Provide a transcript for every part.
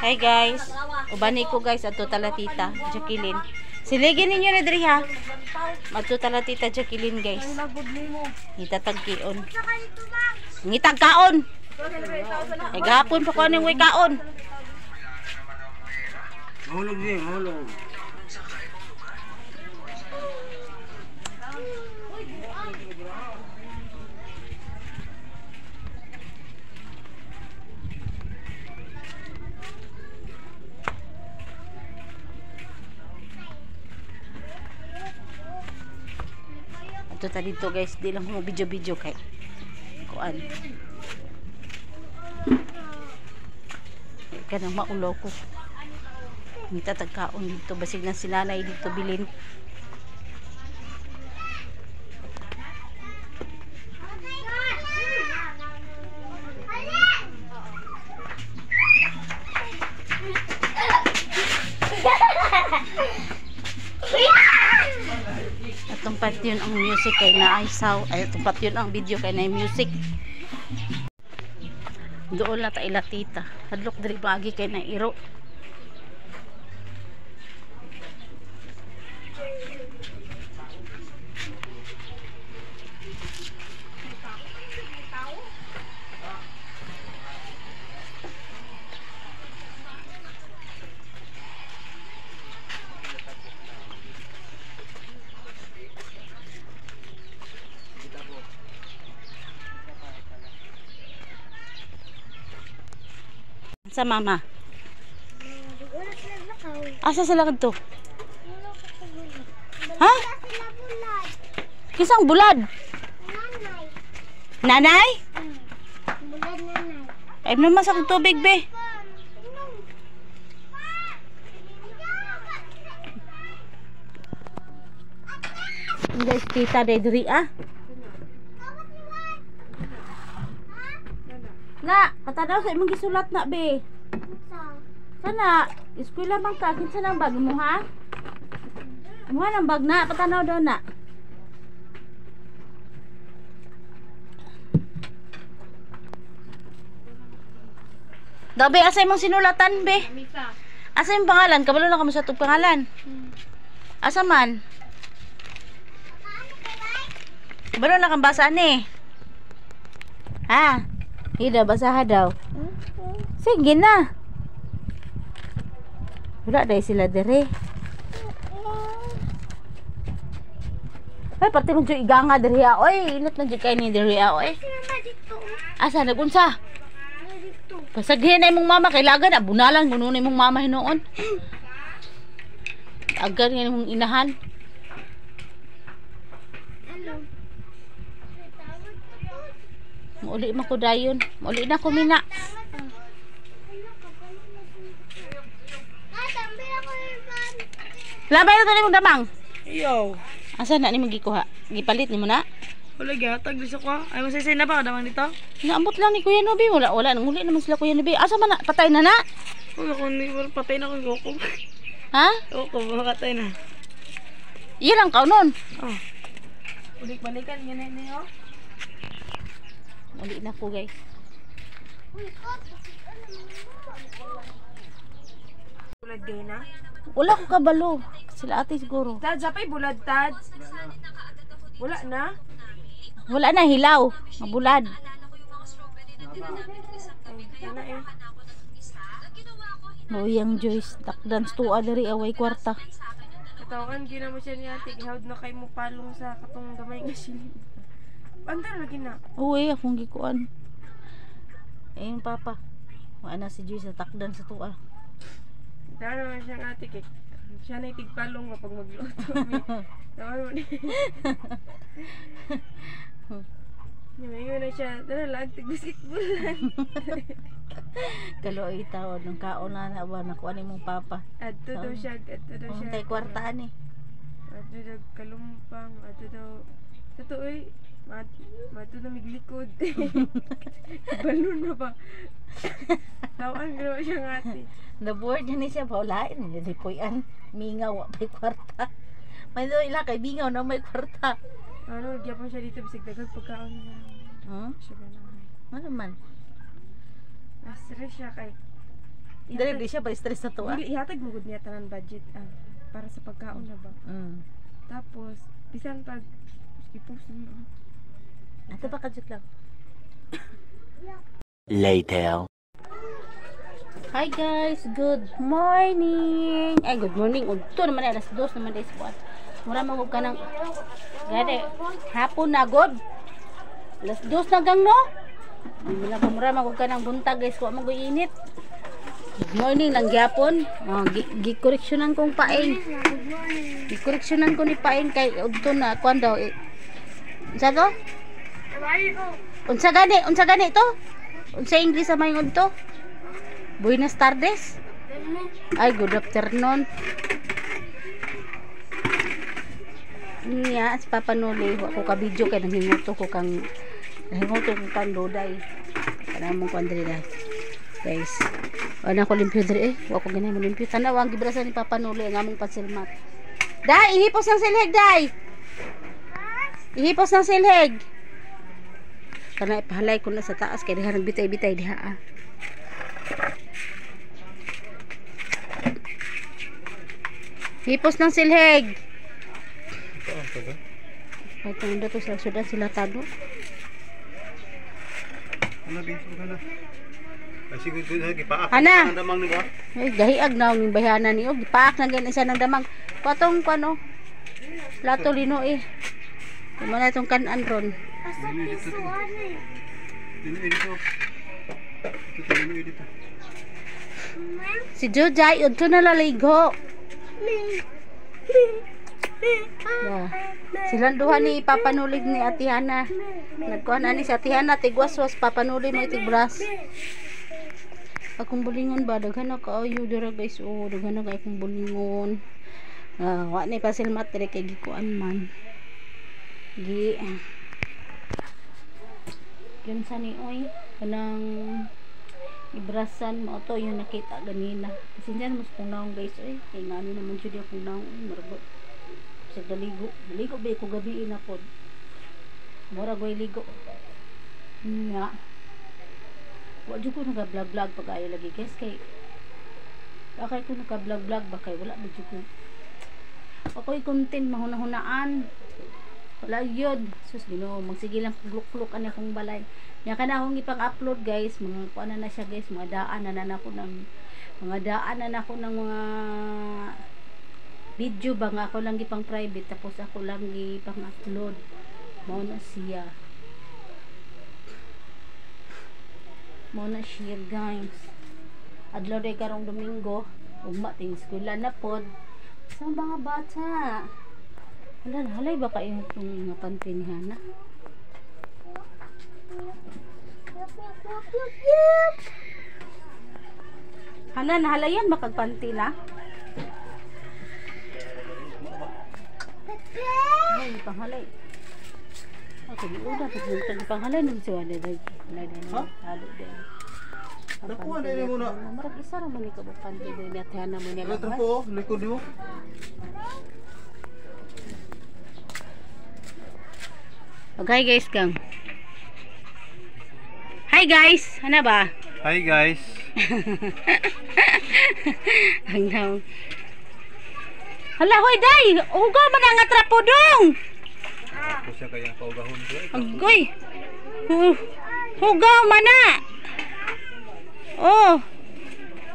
Hi guys. Ubani ko guys ato tala tita Jacqueline. Siligin ninyo na diri ha. Adto tala tita Jacqueline guys. Itatagkion. Ngitag kaon. Ay gahapon pa ko ning kaon. Mahulog din, mahulog. Ato ta dito guys, di lang mo video-video kay kuan. Kanang maulaw ko. Ngita tagkaon dito basig na sinanay dito bilin. Atong patyon ang music kay na ay saw. Ay atong patyon ang video kay na music. Doon na ta ilatita. Hadlok diri bagi kay na iro. Sa mama. Asa sila kadto? Ha? Kisang bulad? Nanay? Ay naman sa tubig be. Guys, kita de diri ah. Na, katanaw sa imong gisulat na be. Kana, eskwela bang ka kinsa nang bag mo ha? Mo nang bag na, patanaw daw na. Dabe asa imong sinulatan be? Asa imong pangalan? Kabalo na kamo sa tug pangalan. Asa man? Kabalo na kang basa ni. Ha? Ida basaha daw. Sige na. Wala dahil sila dire. Ay, pati nung iganga dire ah. Oy, inat na dyan kayo ni dire ah. Oy. Asa, nagunsa? Pasaghin na imong mama. Kailagan na. Bunalan. Guno na imong mama hinoon. Agan nga imong inahan. Mauli man ko dayon. Mauli na ko mina. Labay na ni mong damang. Yo. Asa na ni mong gikuha? Gipalit ni mo na? Wala gatag gusto ko. Ay masaysay na ba kadamang dito? Naambot lang ni Kuya Nobi. Wala, wala. Nanguli naman sila Kuya Nobi. Asa man na? Patay na na? Wala ko ni patay na kung goko. Ha? Goko makatay na. Iyan lang ka nun. Oh. Ulik-balikan ganyan niyo. Uli na ko guys. Bulad gay na. Wala ko kabalo. Sila ate siguro. Tad, sapay bulad tad. Wala na. Wala na hilaw. Mabulad. Na eh. Loyang Joyce. Takdans to adari away kwarta. Katawan gina mo siya ni ate. Gihawd na kay mo palong sa katong gamay nga silid. Andar lagi na. Uy, akong gikuan. Eh, yung papa. Wala na si Joyce sa takdan sa tuwa. Dahil naman siya nga ate kay siya na itigpalong kapag magluto. Tawag mo ni. Ngayon na siya, dala lag, tig-basketballan. Kalo itaw ng kaon na na ba nakuha ni mong papa. Adto daw siya, adto daw siya. Untay kwartaan eh. Adto daw kalumpang, adto daw, totoo eh, mat, mato na miglikod. Balon na ba? Tawan gano'n siya nga ate. The board na ni siya paulain. Hindi po yan. Mingaw may kwarta. May doon ila kay bingaw na may kwarta. Ano, gyapon siya dito, bisig dagag pagkaon na. Hmm? Siya. Ano man? Asre siya kay, Dili di siya ba stress sa tuwa. Dili ihatag mo niya tanan budget ah, para sa pagkaon na ba. Mm. Tapos bisan pag ipos mo. Ato pa kadjut lang. Later. Hi guys, good morning. Ay, good morning. Udto naman ay alas 2 naman dai squad. Mura man ka nang Gade, hapon na god. Alas 2 na gang no. Mura pa mura man ka nang buntag guys, wa man ko init. Good morning lang gyapon. Oh, gi- gi-correctionan kong paing. Gi-correctionan ko ni paing kay udto na kuan daw. Eh. Unsa to? Unsa gani? Unsa gani to? Unsa English sa may udto? Buenas tardes. Ay, good afternoon. Niya, si Papa Noli, ako ka video kay nanginguto ko kang nanginguto ko kang loday. Kana mo kwan diri. Guys, wala ko limpyo diri eh. Wa ko ganay mo limpyo. Tanaw ang gibrasan ni Papa Noli ang among pansilmat. Dai, ihipos ng silhig, dai. Ihipos ng silhig. Kana ipahalay ko na sa taas kay diha nagbitay-bitay diha ah. Hipos ng silhig. Ay, tanda to sa sudan sila tado. Ano binso ka na? Ay sige pa. Ana! Ang damang ni ba? Ay, gahiag na ang bahanan niyo. Gipaak na ganyan siya ng damang. Patong pano. Lato lino eh. Kung na itong kanan ron. Dito. Si Jojay, udto na laligo. Yeah. Silang duha ni papanulig ni Ate Hana. Nagkuhan ani si Ate Hana, tigwaswas, papanulig mo tigbras. Akong bulingon ba, daghan na kaayo dira guys, oh, daghan na kay akong bulingon. Ah, wa ni pasilmat diri kay gikuan man. Gi Yun sa ni oy, kanang ibrasan mo to yung nakita ganina. Kasi dyan mas kung guys ay kay nga ano naman siya kung naong marabot sa daligo. Daligo ba ko gabi na pod mura goy ligo. Nga. Wa jud ko naga vlog vlog pag ayo lagi guys kay akay ko naka vlog vlog ba kay wala jud ko. Ako'y content mahuna-hunaan wala yun. Sus ginoo magsige lang gluk-gluk ani akong balay. Nya kana akong ipang-upload guys. Mga kuan na siya guys. Mga daan na na ako ng mga daan na na ako ng mga video ba nga ako lang ipang private tapos ako lang ipang upload mao na siya. Mao na siya guys. Adlaw day karong domingo. Ugma ting eskwela na pod. Sa mga bata Hala, halay ba kayo itong mga panty ni Hana? Hana, nahalayan ba kag panty na? Ay, panghalay. Okay, una pa sa panghalay nung siya na dahil. Ha? Halo din. Nakuha na yun muna. Marag isa raman ikaw ba panty din at Hana mo Ano labas. po? Likod mo. Okay guys, gang. Hi guys, ano ba? Hi guys. Hanggang. Hala, hoy day! Uga man ang atrapo dong! Siya kaya kaugahon ko. Agoy! Hu hugaw man na! Oh!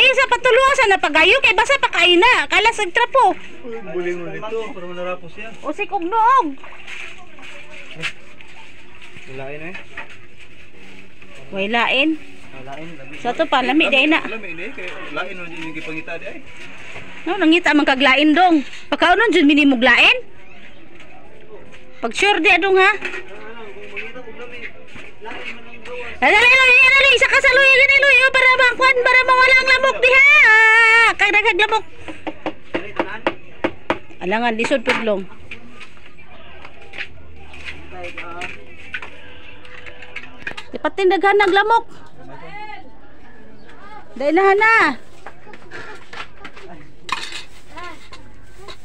Eh, sa patuluan sa napagayo kay basa pa kayo na. Kala sa trapo. Bulingon dito para manarapos siya. Usik og noog. Lain eh. Way lain. Lain. Sa to pa, lami day na. Lami ni kay lain man yung gipangita di ay. No, nangita man kag lain dong. Pagkaunon jud minimog lain. Pag sure di adong ha. Dali, dali, dali, isa ka sa luya gani luya para makuan para mawala ang lamok diha. Kag daghag lamok. Alangan lisod pudlong. Ipatin daghan ng lamok. Dahil na na.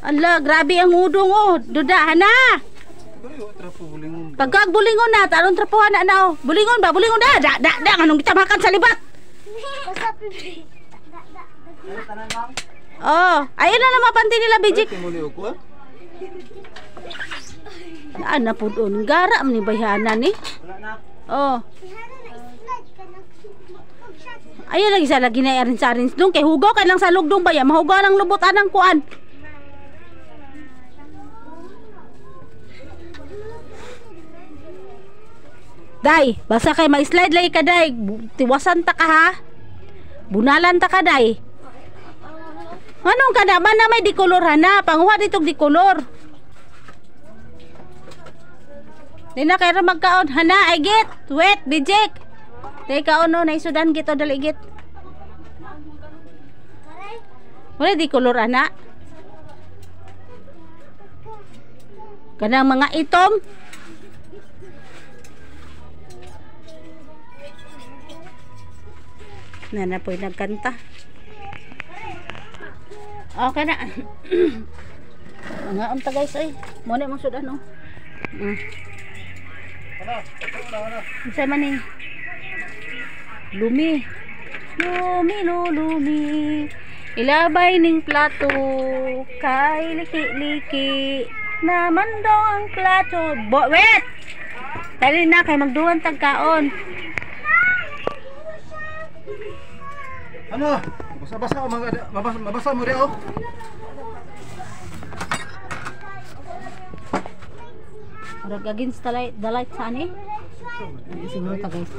Ala, grabe ang udong oh. Duda, hana. Pagkag bulingon na, tarong trapuhan na na oh. Bulingon ba? Bulingon na. Da, da, da. Anong kita makan sa libat? Oh, ayun na naman panty nila bijik. Ah. Ana po doon. Gara man ni bayhanan ni. Oh. Ayun lagi sa lagi na rin sa rin dong kay hugaw kay lang sa lugdong baya mahugaw ng lubot anang kuan. Day, basta kay ma-slide lagi ka day. Tiwasan ta ka ha. Bunalan ta ka day. Anong ka naman na may dikolor hana? Panguha dito dikolor. Di na kaya magkaon. Hana, ay git. Wet, bijik. Di kaon no, naisudan gito dali git. Wala di kolor ana. Kanang mga itom. Nana po'y nagkanta. Okay na. Mga unta guys ay. Muna mong sudan oh. Mm. Isa man eh. Lumi. Lumi, lo, lumi. Ilabay ning plato. Kay liki-liki. Naman daw ang plato. Bo, wait! Dali na kay magduwan tagkaon. Ano? Basa-basa mabasa, mabasa mo rin oh. Murag against the light, the light sa ani. Siguro guys.